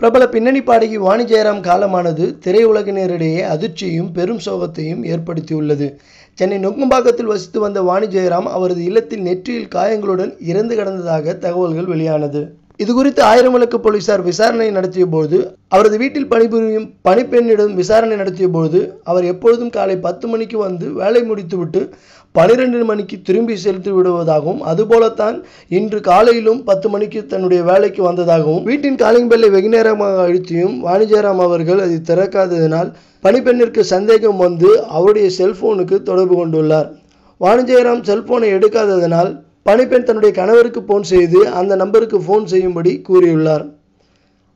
பிரபல பின்னணி பாடகி வாணி ஜெயராம் காலமானது திரையுலகினரிடையே அதிர்ச்சியையும் பெரும் சோகத்தையும் ஏற்படுத்தியுள்ளது. சென்னை நொங்கம்பாக்கத்தில் வசித்து வந்த வாணி ஜெயராம் அவரது இல்லத்தில் நெற்றியில் காயங்களுடன் இறந்து கிடந்ததாக தகவல்கள் வெளியானது. இது குறித்து ஆயிரம் விளக்கு போலீசார் விசாரணை நடத்திய போது அவரது வீட்டில் பணிபுரியும் பணிப்பெண்ணிடம் விசாரணை நடத்திய போது அவர் எப்பொழுதும் காலை பத்து மணிக்கு வந்து வேலை முடித்துவிட்டு பனிரெண்டு மணிக்கு திரும்பி செலுத்தி விடுவதாகவும் அதுபோலத்தான் இன்று காலையிலும் பத்து மணிக்கு தன்னுடைய வேலைக்கு வந்ததாகவும் வீட்டின் காலிங் பெல்லை வெகு நேரமாக அழுத்தியும் வாணிஜராம் அவர்கள் அதை திறக்காததினால் பணிப்பெண்ணிற்கு சந்தேகம் வந்து அவருடைய செல்போனுக்கு தொடர்பு கொண்டுள்ளார். வாணிஜயராம் செல்போனை எடுக்காததனால் பணிப்பெண் தன்னுடைய கணவருக்கு ஃபோன் செய்து அந்த நம்பருக்கு ஃபோன் செய்யும்படி கூறியுள்ளார்.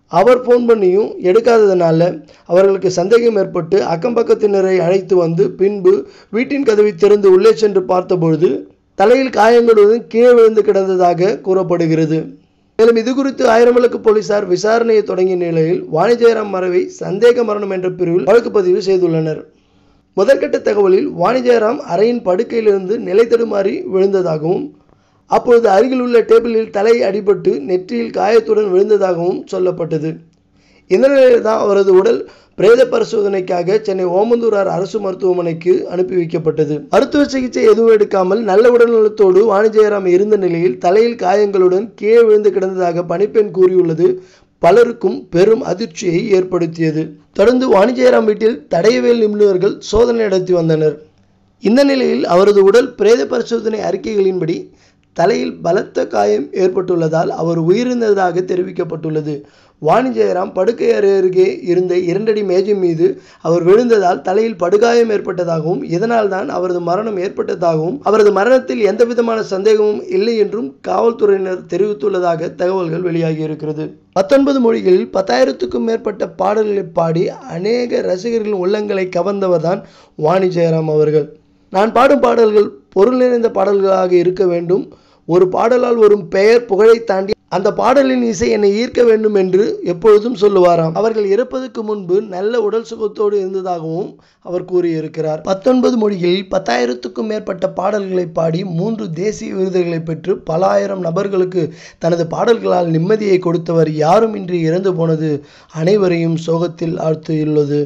அவர் ஃபோன் பண்ணியும் எடுக்காததுனால அவர்களுக்கு சந்தேகம் ஏற்பட்டு அக்கம் பக்கத்தினரை அழைத்து வந்து பின்பு வீட்டின் கதவை திறந்து உள்ளே சென்று பார்த்தபொழுது தலையில் காயங்களுடன் கீழே விழுந்து கிடந்ததாக கூறப்படுகிறது. மேலும் இது குறித்து ஆயிரம் போலீசார் விசாரணையை தொடங்கிய நிலையில் வாணிஜெயராம் மறைவை சந்தேக மரணம் என்ற பிரிவில் வழக்கு பதிவு செய்துள்ளனர். முதற்கட்ட தகவலில் வாணிஜெயராம் அறையின் படுக்கையிலிருந்து நிலை தடுமாறி விழுந்ததாகவும் அப்பொழுது அருகில் உள்ள டேபிளில் தலை அடிபட்டு நெற்றியில் காயத்துடன் விழுந்ததாகவும் சொல்லப்பட்டது. இந்த நிலையில் தான் அவரது உடல் பிரேத பரிசோதனைக்காக சென்னை ஓமந்தூரார் அரசு மருத்துவமனைக்கு அனுப்பி வைக்கப்பட்டது. மருத்துவ சிகிச்சை எதுவும் எடுக்காமல் நல்ல உடல்நலத்தோடு வாணிஜெயராம் இருந்த நிலையில் தலையில் காயங்களுடன் கீழே விழுந்து கிடந்ததாக பணிப்பெண் கூறியுள்ளது. பலருக்கும் பெரும் அதிர்ச்சியை ஏற்படுத்தியது. தொடர்ந்து வாணிஜெயராம் வீட்டில் தடையவேல் நிபுணர்கள் சோதனை நடத்தி வந்தனர். இந்த நிலையில் அவரது உடல் பிரேத பரிசோதனை அறிக்கைகளின்படி தலையில் பலத்த காயம் ஏற்பட்டுள்ளதால் அவர் உயிரிழந்ததாக தெரிவிக்கப்பட்டுள்ளது. வாணி ஜெயராம் படுக்கை அருகே இருந்த இரண்டடி மேஜை மீது அவர் விழுந்ததால் தலையில் படுகாயம் ஏற்பட்டதாகவும் இதனால் தான் அவரது மரணம் ஏற்பட்டதாகவும் அவரது மரணத்தில் எந்தவிதமான சந்தேகமும் இல்லை என்றும் காவல்துறையினர் தெரிவித்துள்ளதாக தகவல்கள் வெளியாகியிருக்கிறது. பத்தொன்பது மொழிகளில் பத்தாயிரத்துக்கும் மேற்பட்ட பாடல்களை பாடி அநேக ரசிகர்களின் உள்ளங்களை கவர்ந்தவர் தான் வாணி ஜெயராம் அவர்கள். நான் பாடும் பாடல்கள் பொருள் நிறைந்த பாடல்களாக இருக்க வேண்டும். ஒரு பாடலால் வரும் பெயர் புகழை தாண்டி அந்த பாடலின் இசை என்னை ஈர்க்க வேண்டும் என்று எப்பொழுதும் சொல்லுவாராம். அவர்கள் இறப்பதற்கு முன்பு நல்ல உடல் சுகத்தோடு இருந்ததாகவும் அவர் கூறியிருக்கிறார். பத்தொன்பது மொழிகளில் பத்தாயிரத்துக்கும் மேற்பட்ட பாடல்களை பாடி மூன்று தேசிய விருதுகளை பெற்று பல ஆயிரம் நபர்களுக்கு தனது பாடல்களால் நிம்மதியை கொடுத்தவர் யாரும் இன்றி இறந்து போனது அனைவரையும் சோகத்தில் ஆழ்த்தியுள்ளது.